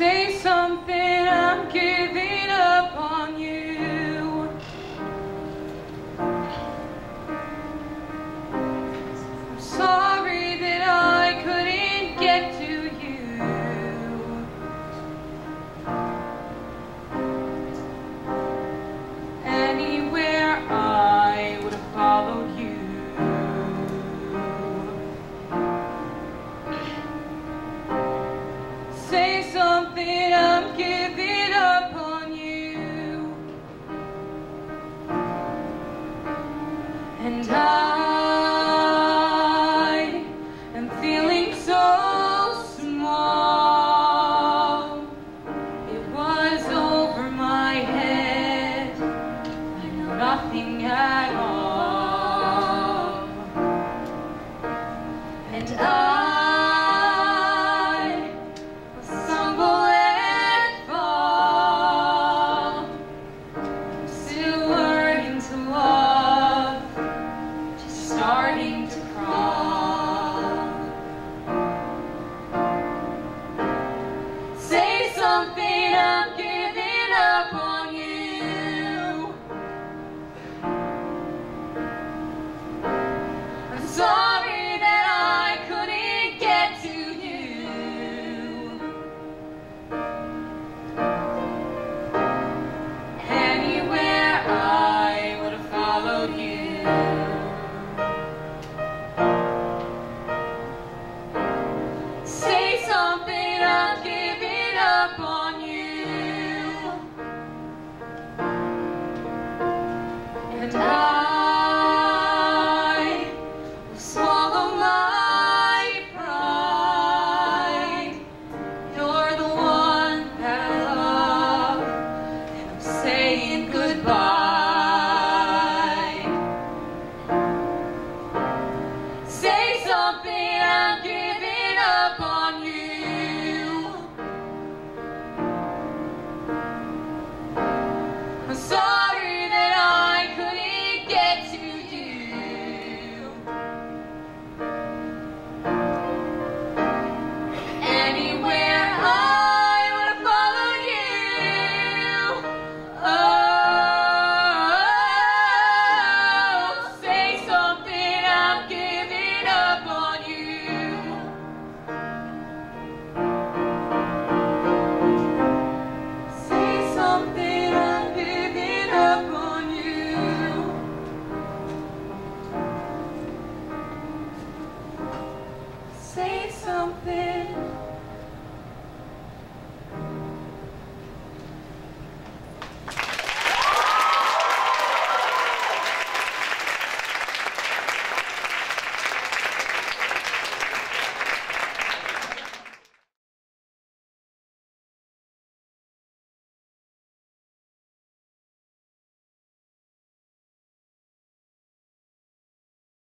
Say something, I'm giving. And I am feeling so small. It was over my head, like nothing at all. And I up on Say something.